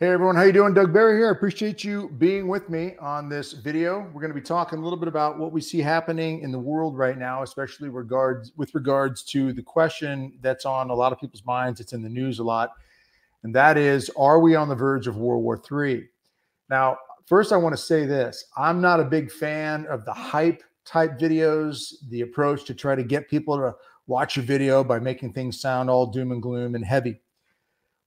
Hey everyone, how you doing? Doug Barry here. I appreciate you being with me on this video. We're going to be talking a little bit about what we see happening in the world right now, especially regards with regards to the question that's on a lot of people's minds. It's in the news a lot, and that is, are we on the verge of World War III? Now, first, I want to say this: I'm not a big fan of the hype type videos, the approach to try to get people to watch a video by making things sound all doom and gloom and heavy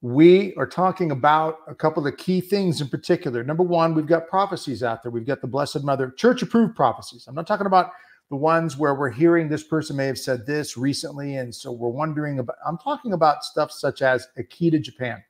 we are talking about a couple of key things in particular. Number one, we've got prophecies out there. We've got the Blessed Mother, church approved prophecies. I'm not talking about the ones where we're hearing this person may have said this recently. And so we're wondering about, I'm talking about stuff such as Akita, Japan,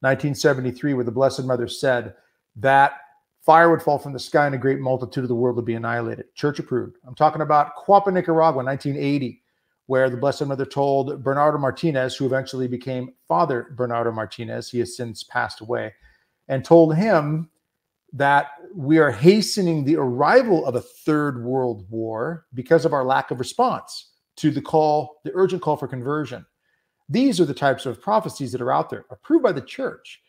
1973, where the Blessed Mother said that fire would fall from the sky and a great multitude of the world would be annihilated. Church approved. I'm talking about Cuapa, Nicaragua, 1980 where the Blessed Mother told Bernardo Martinez, who eventually became Father Bernardo Martinez, he has since passed away, and told him that we are hastening the arrival of a third world war because of our lack of response to the call, the urgent call for conversion. These are the types of prophecies that are out there, approved by the church,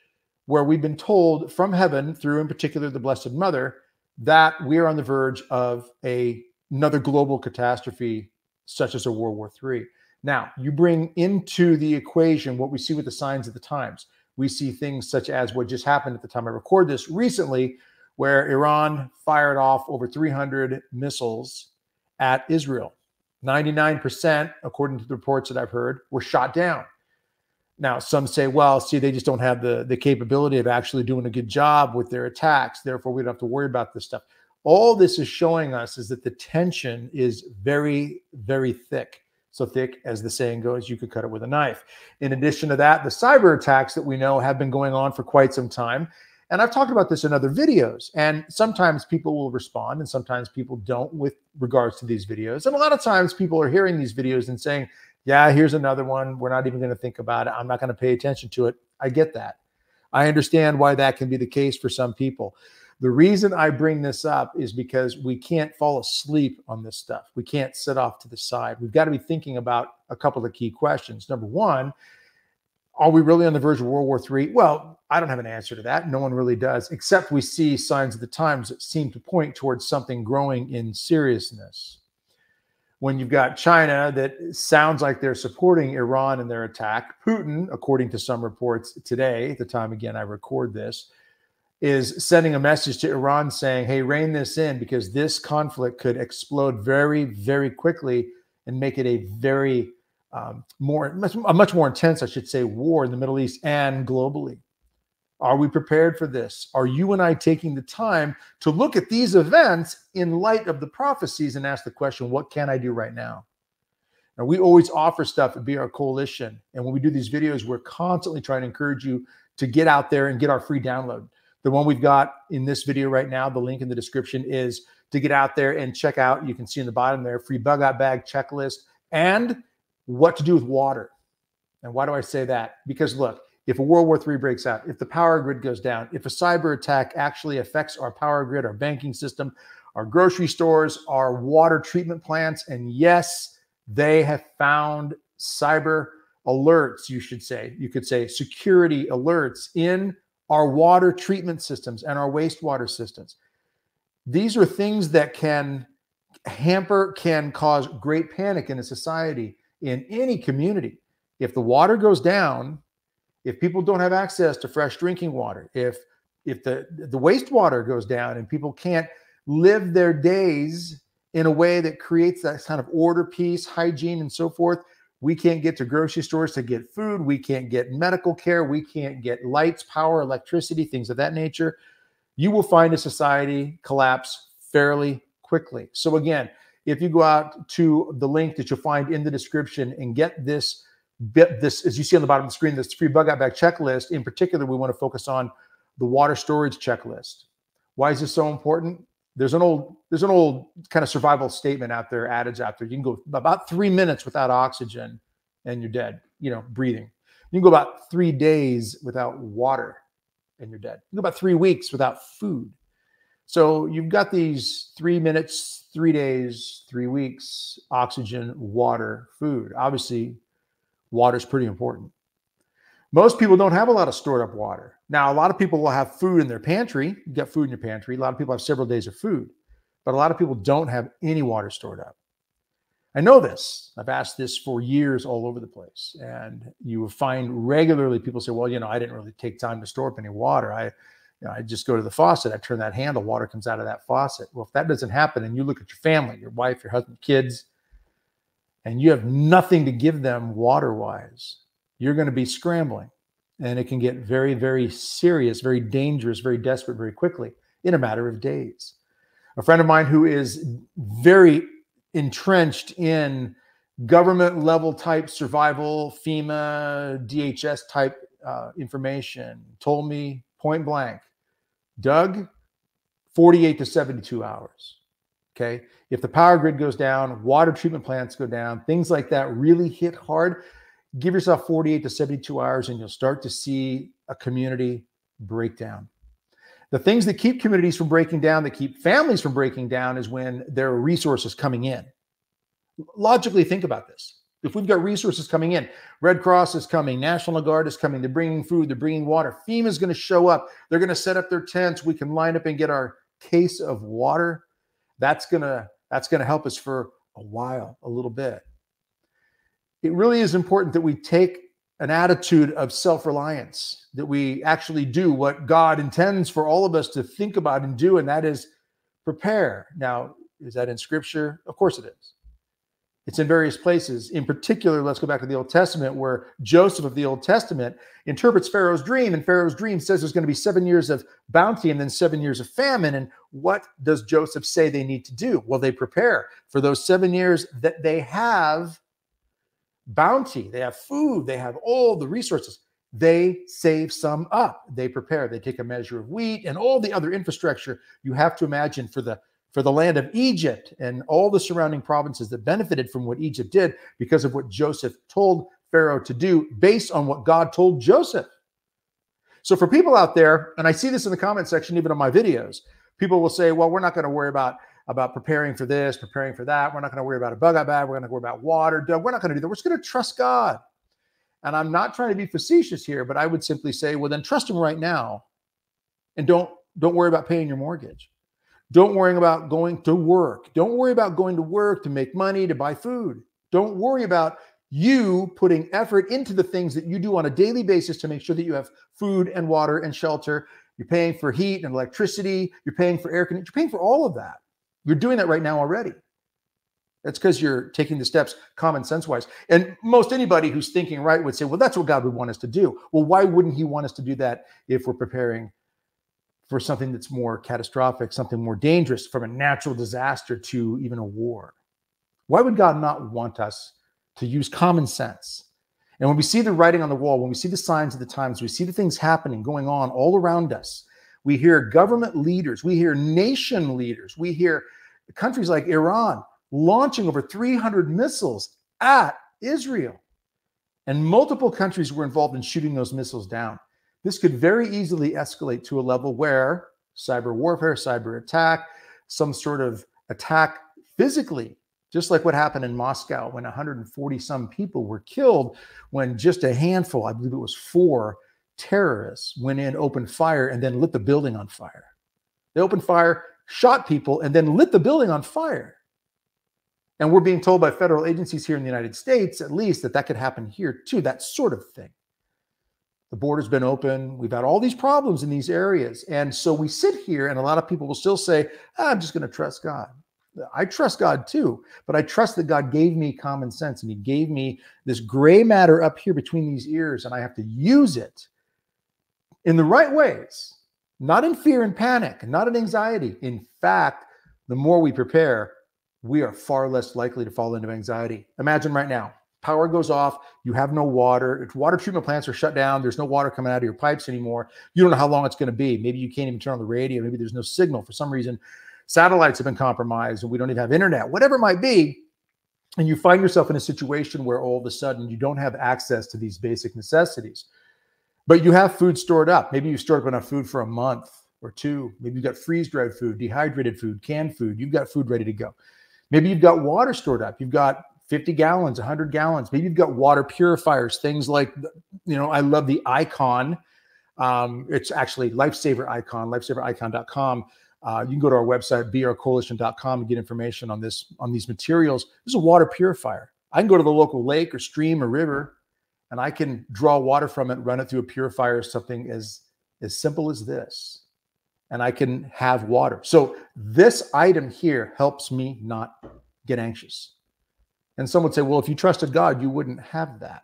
where we've been told from heaven, through in particular the Blessed Mother, that we are on the verge of a, another global catastrophe such as a World War III. Now, you bring into the equation what we see with the signs of the times. We see things such as what just happened at the time I record this recently, where Iran fired off over 300 missiles at Israel. 99%, according to the reports that I've heard, were shot down. Now, some say, well, see, they just don't have the, the capability of actually doing a good job with their attacks. Therefore, we don't have to worry about this stuff all this is showing us is that the tension is very, very thick. So thick, as the saying goes, you could cut it with a knife. In addition to that, the cyber attacks that we know have been going on for quite some time. And I've talked about this in other videos. And sometimes people will respond, and sometimes people don't with regards to these videos. And a lot of times people are hearing these videos and saying, Yeah, here's another one. We're not even going to think about it. I'm not going to pay attention to it. I get that. I understand why that can be the case for some people. The reason I bring this up is because we can't fall asleep on this stuff. We can't sit off to the side. We've got to be thinking about a couple of key questions. Number one, are we really on the verge of World War III? Well, I don't have an answer to that. No one really does, except we see signs of the times that seem to point towards something growing in seriousness. When you've got China that sounds like they're supporting Iran in their attack, Putin, according to some reports today, the time again I record this, is sending a message to Iran saying, hey, rein this in because this conflict could explode very, very quickly and make it a very um, more, much, a much more intense, I should say, war in the Middle East and globally. Are we prepared for this? Are you and I taking the time to look at these events in light of the prophecies and ask the question, what can I do right now? Now, we always offer stuff at our Coalition. And when we do these videos, we're constantly trying to encourage you to get out there and get our free download. The one we've got in this video right now, the link in the description is to get out there and check out. You can see in the bottom there, free bug out bag checklist and what to do with water. And why do I say that? Because look, if a World War III breaks out, if the power grid goes down, if a cyber attack actually affects our power grid, our banking system, our grocery stores, our water treatment plants, and yes, they have found cyber alerts, you should say, you could say security alerts in our water treatment systems and our wastewater systems. These are things that can hamper, can cause great panic in a society, in any community. If the water goes down, if people don't have access to fresh drinking water, if if the the wastewater goes down and people can't live their days in a way that creates that kind of order, peace, hygiene, and so forth, we can't get to grocery stores to get food. We can't get medical care. We can't get lights, power, electricity, things of that nature. You will find a society collapse fairly quickly. So, again, if you go out to the link that you'll find in the description and get this bit, this as you see on the bottom of the screen, this free bug out bag checklist. In particular, we want to focus on the water storage checklist. Why is this so important? There's an old there's an old kind of survival statement out there adage out there. You can go about three minutes without oxygen and you're dead you know breathing. You can go about three days without water and you're dead. You can go about three weeks without food. So you've got these three minutes three days three weeks oxygen water food. Obviously water is pretty important Most people don't have a lot of stored up water. Now, a lot of people will have food in their pantry. You got food in your pantry. A lot of people have several days of food, but a lot of people don't have any water stored up. I know this. I've asked this for years all over the place. And you will find regularly people say, well, you know, I didn't really take time to store up any water. I, you know, I just go to the faucet, I turn that handle, water comes out of that faucet. Well, if that doesn't happen and you look at your family, your wife, your husband, kids, and you have nothing to give them water wise, you're going to be scrambling. And it can get very, very serious, very dangerous, very desperate very quickly in a matter of days. A friend of mine who is very entrenched in government level type survival, FEMA, DHS type uh, information, told me point blank, Doug, 48 to 72 hours. Okay. If the power grid goes down, water treatment plants go down, things like that really hit hard. Give yourself 48 to 72 hours and you'll start to see a community breakdown. The things that keep communities from breaking down, that keep families from breaking down, is when there are resources coming in. Logically, think about this. If we've got resources coming in, Red Cross is coming, National Guard is coming, they're bringing food, they're bringing water. FEMA is going to show up. They're going to set up their tents. We can line up and get our case of water. That's going to that's going to help us for a while, a little bit. It really is important that we take an attitude of self reliance, that we actually do what God intends for all of us to think about and do, and that is prepare. Now, is that in scripture? Of course it is. It's in various places. In particular, let's go back to the Old Testament, where Joseph of the Old Testament interprets Pharaoh's dream, and Pharaoh's dream says there's going to be seven years of bounty and then seven years of famine. And what does Joseph say they need to do? Well, they prepare for those seven years that they have bounty, they have food, they have all the resources. They save some up. They prepare. They take a measure of wheat and all the other infrastructure you have to imagine for the for the land of Egypt and all the surrounding provinces that benefited from what Egypt did because of what Joseph told Pharaoh to do based on what God told Joseph. So for people out there, and I see this in the comment section, even on my videos, people will say, well, we're not going to worry about about preparing for this, preparing for that. We're not going to worry about a bug out bag. We're going to worry about water. We're not going to do that. We're just going to trust God. And I'm not trying to be facetious here, but I would simply say, well, then trust Him right now, and don't don't worry about paying your mortgage. Don't worry about going to work. Don't worry about going to work to make money to buy food. Don't worry about you putting effort into the things that you do on a daily basis to make sure that you have food and water and shelter. You're paying for heat and electricity. You're paying for air conditioning. You're paying for all of that. You're doing that right now already. That's because you're taking the steps common sense wise. And most anybody who's thinking right would say, well, that's what God would want us to do. Well, why wouldn't He want us to do that if we're preparing for something that's more catastrophic, something more dangerous, from a natural disaster to even a war? Why would God not want us to use common sense? And when we see the writing on the wall, when we see the signs of the times, we see the things happening, going on all around us, we hear government leaders, we hear nation leaders, we hear countries like Iran launching over 300 missiles at Israel. And multiple countries were involved in shooting those missiles down. This could very easily escalate to a level where cyber warfare, cyber attack, some sort of attack physically, just like what happened in Moscow when 140 some people were killed, when just a handful, I believe it was four, terrorists went in, opened fire, and then lit the building on fire. They opened fire, shot people, and then lit the building on fire. And we're being told by federal agencies here in the United States, at least, that that could happen here too, that sort of thing. The border's been open. We've had all these problems in these areas. And so we sit here, and a lot of people will still say, ah, I'm just going to trust God. I trust God too, but I trust that God gave me common sense and He gave me this gray matter up here between these ears, and I have to use it in the right ways, not in fear and panic, not in anxiety. In fact, the more we prepare, we are far less likely to fall into anxiety. Imagine right now, power goes off, you have no water, if water treatment plants are shut down, there's no water coming out of your pipes anymore. You don't know how long it's going to be. Maybe you can't even turn on the radio, maybe there's no signal for some reason. Satellites have been compromised and we don't even have internet, whatever it might be. And you find yourself in a situation where all of a sudden you don't have access to these basic necessities. But you have food stored up. Maybe you stored up enough food for a month or two. Maybe you've got freeze dried food, dehydrated food, canned food. You've got food ready to go. Maybe you've got water stored up. You've got 50 gallons, 100 gallons. Maybe you've got water purifiers, things like, you know, I love the icon. Um, it's actually Lifesaver Icon, lifesavericon.com. Uh, you can go to our website, brcoalition.com, and get information on this on these materials. This is a water purifier. I can go to the local lake or stream or river, and I can draw water from it, run it through a purifier, something as as simple as this, and I can have water. So this item here helps me not get anxious. And some would say, well, if you trusted God, you wouldn't have that.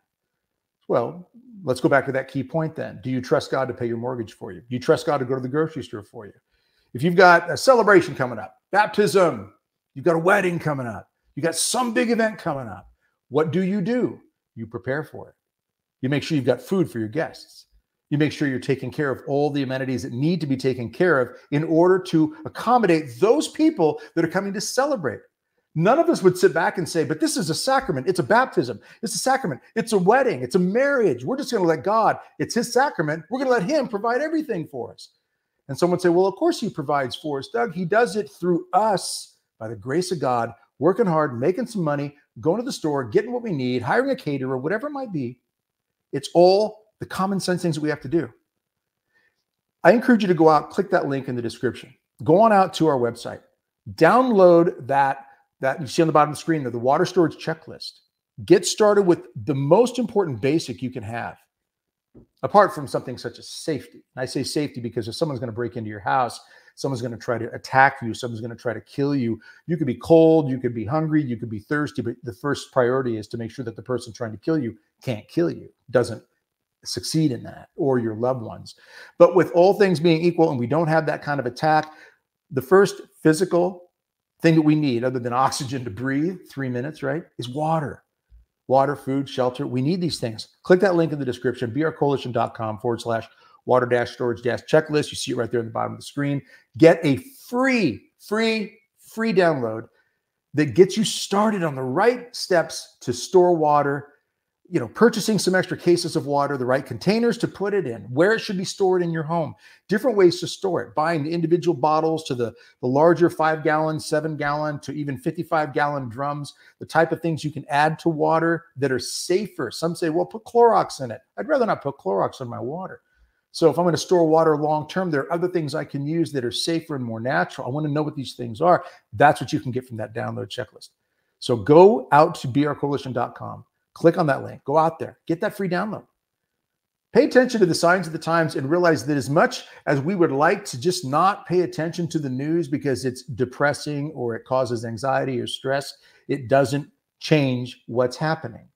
Well, let's go back to that key point then. Do you trust God to pay your mortgage for you? Do you trust God to go to the grocery store for you? If you've got a celebration coming up, baptism, you've got a wedding coming up, you got some big event coming up, what do you do? You prepare for it. You make sure you've got food for your guests. You make sure you're taking care of all the amenities that need to be taken care of in order to accommodate those people that are coming to celebrate. None of us would sit back and say, but this is a sacrament. It's a baptism. It's a sacrament. It's a wedding. It's a marriage. We're just going to let God, it's his sacrament. We're going to let him provide everything for us. And someone would say, well, of course he provides for us, Doug. He does it through us by the grace of God, working hard, making some money, going to the store, getting what we need, hiring a caterer, whatever it might be. It's all the common sense things that we have to do. I encourage you to go out, click that link in the description. Go on out to our website, download that that you see on the bottom of the screen there, the water storage checklist. Get started with the most important basic you can have, apart from something such as safety. And I say safety because if someone's going to break into your house, someone's going to try to attack you, someone's going to try to kill you. You could be cold, you could be hungry, you could be thirsty, but the first priority is to make sure that the person trying to kill you can't kill you, doesn't succeed in that, or your loved ones. But with all things being equal, and we don't have that kind of attack, the first physical thing that we need other than oxygen to breathe, three minutes, right, is water. Water, food, shelter. We need these things. Click that link in the description, brcoalition.com forward slash water dash storage dash checklist. You see it right there at the bottom of the screen. Get a free, free, free download that gets you started on the right steps to store water you know, purchasing some extra cases of water, the right containers to put it in, where it should be stored in your home, different ways to store it, buying the individual bottles to the, the larger five gallon, seven gallon to even 55 gallon drums, the type of things you can add to water that are safer. Some say, well, put Clorox in it. I'd rather not put Clorox in my water. So if I'm going to store water long term, there are other things I can use that are safer and more natural. I want to know what these things are. That's what you can get from that download checklist. So go out to brcoalition.com Click on that link, go out there, get that free download. Pay attention to the signs of the times and realize that as much as we would like to just not pay attention to the news because it's depressing or it causes anxiety or stress, it doesn't change what's happening.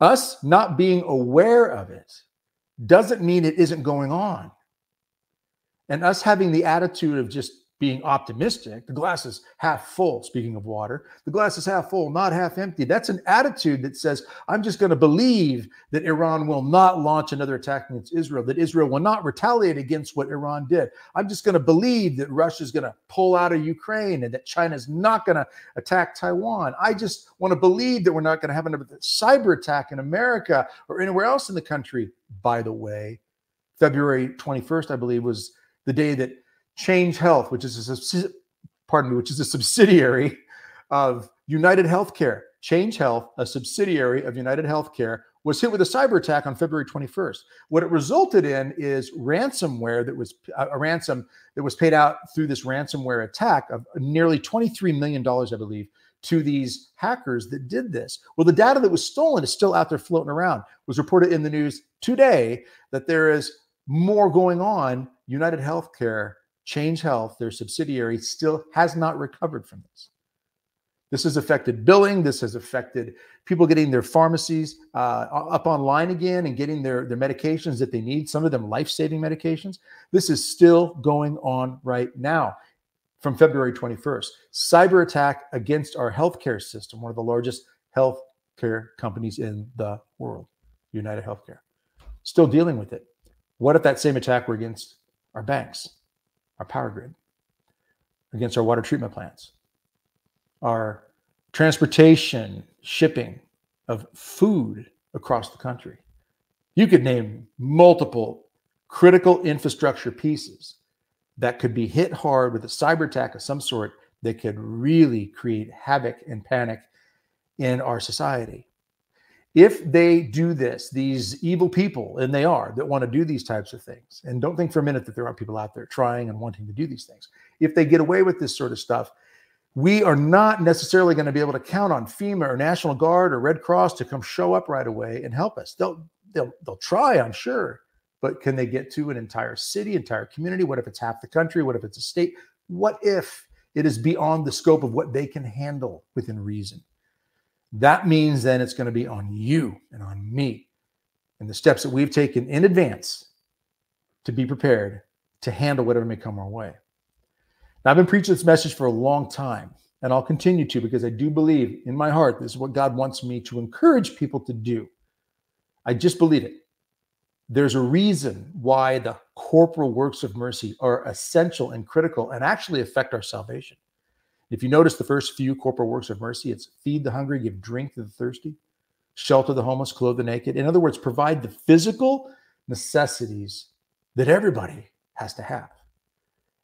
Us not being aware of it doesn't mean it isn't going on. And us having the attitude of just being optimistic. The glass is half full, speaking of water. The glass is half full, not half empty. That's an attitude that says, I'm just going to believe that Iran will not launch another attack against Israel, that Israel will not retaliate against what Iran did. I'm just going to believe that Russia is going to pull out of Ukraine and that China is not going to attack Taiwan. I just want to believe that we're not going to have another cyber attack in America or anywhere else in the country. By the way, February 21st, I believe, was the day that Change Health, which is a pardon me, which is a subsidiary of United Healthcare. Change Health, a subsidiary of United Healthcare, was hit with a cyber attack on February 21st. What it resulted in is ransomware that was uh, a ransom that was paid out through this ransomware attack of nearly $23 million, I believe, to these hackers that did this. Well, the data that was stolen is still out there floating around. It was reported in the news today that there is more going on. United Healthcare Change Health, their subsidiary, still has not recovered from this. This has affected billing. This has affected people getting their pharmacies uh, up online again and getting their, their medications that they need, some of them life saving medications. This is still going on right now from February 21st. Cyber attack against our healthcare system, one of the largest healthcare companies in the world, United Healthcare. Still dealing with it. What if that same attack were against our banks? Our power grid, against our water treatment plants, our transportation, shipping of food across the country. You could name multiple critical infrastructure pieces that could be hit hard with a cyber attack of some sort that could really create havoc and panic in our society. If they do this, these evil people, and they are, that want to do these types of things, and don't think for a minute that there aren't people out there trying and wanting to do these things. If they get away with this sort of stuff, we are not necessarily going to be able to count on FEMA or National Guard or Red Cross to come show up right away and help us. They'll they'll they'll try, I'm sure, but can they get to an entire city, entire community? What if it's half the country? What if it's a state? What if it is beyond the scope of what they can handle within reason? That means then it's going to be on you and on me and the steps that we've taken in advance to be prepared to handle whatever may come our way. Now, I've been preaching this message for a long time, and I'll continue to because I do believe in my heart this is what God wants me to encourage people to do. I just believe it. There's a reason why the corporal works of mercy are essential and critical and actually affect our salvation. If you notice the first few corporal works of mercy, it's feed the hungry, give drink to the thirsty, shelter the homeless, clothe the naked. In other words, provide the physical necessities that everybody has to have.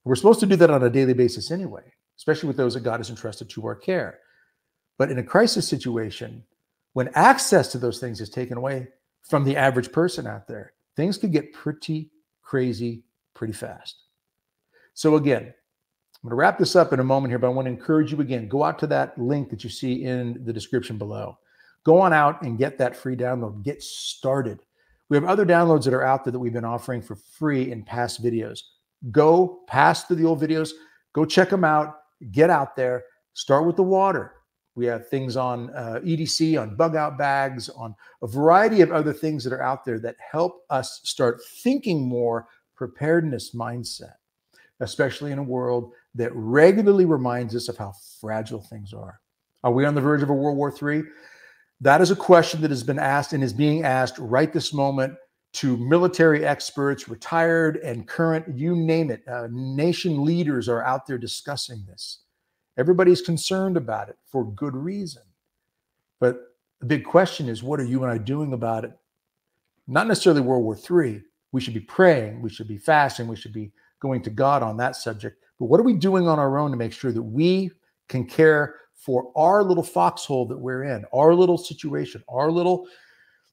We're supposed to do that on a daily basis anyway, especially with those that God has entrusted to our care. But in a crisis situation, when access to those things is taken away from the average person out there, things could get pretty crazy pretty fast. So, again, I'm going to wrap this up in a moment here, but I want to encourage you again go out to that link that you see in the description below. Go on out and get that free download. Get started. We have other downloads that are out there that we've been offering for free in past videos go pass through the old videos, go check them out, get out there, start with the water. We have things on uh, EDC, on bug out bags, on a variety of other things that are out there that help us start thinking more preparedness mindset, especially in a world that regularly reminds us of how fragile things are. Are we on the verge of a World War III? That is a question that has been asked and is being asked right this moment to military experts, retired and current, you name it. Uh, nation leaders are out there discussing this. Everybody's concerned about it for good reason. But the big question is what are you and I doing about it? Not necessarily World War III. We should be praying, we should be fasting, we should be going to God on that subject. But what are we doing on our own to make sure that we can care for our little foxhole that we're in, our little situation, our little,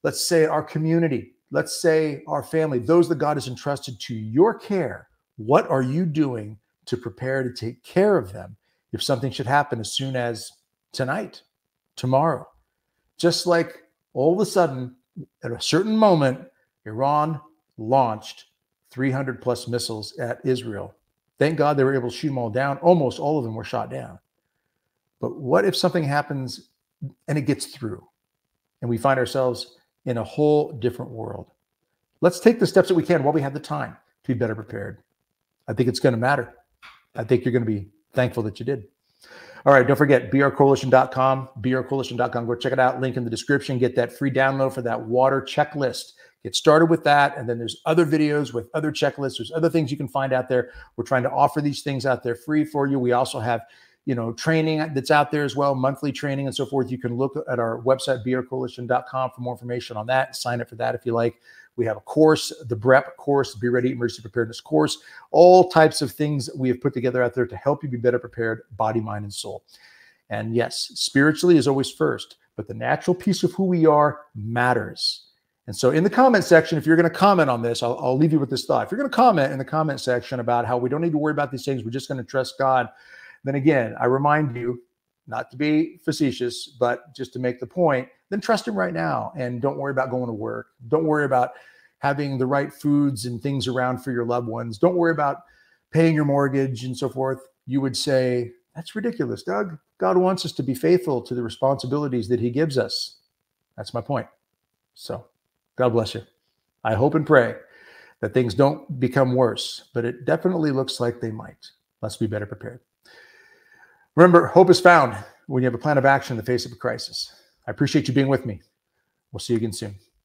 let's say, our community, let's say our family, those that God has entrusted to your care, what are you doing to prepare to take care of them if something should happen as soon as tonight, tomorrow? Just like all of a sudden, at a certain moment, Iran launched 300 plus missiles at Israel. Thank God they were able to shoot them all down. Almost all of them were shot down. But what if something happens and it gets through and we find ourselves in a whole different world. Let's take the steps that we can while we have the time to be better prepared. I think it's going to matter. I think you're going to be thankful that you did. All right, don't forget brcoalition.com, brcoalition.com. Go check it out. Link in the description. Get that free download for that water checklist. Get started with that. And then there's other videos with other checklists. There's other things you can find out there. We're trying to offer these things out there free for you. We also have you know, training that's out there as well, monthly training and so forth. You can look at our website, brcoalition.com for more information on that. Sign up for that if you like. We have a course, the BREP course, Be Ready Emergency Preparedness course, all types of things we have put together out there to help you be better prepared, body, mind, and soul. And yes, spiritually is always first, but the natural piece of who we are matters. And so, in the comment section, if you're going to comment on this, I'll, I'll leave you with this thought. If you're going to comment in the comment section about how we don't need to worry about these things, we're just going to trust God then again, I remind you not to be facetious, but just to make the point, then trust him right now and don't worry about going to work. Don't worry about having the right foods and things around for your loved ones. Don't worry about paying your mortgage and so forth. You would say, that's ridiculous, Doug. God wants us to be faithful to the responsibilities that he gives us. That's my point. So, God bless you. I hope and pray that things don't become worse, but it definitely looks like they might. Let's be better prepared. Remember, hope is found when you have a plan of action in the face of a crisis. I appreciate you being with me. We'll see you again soon.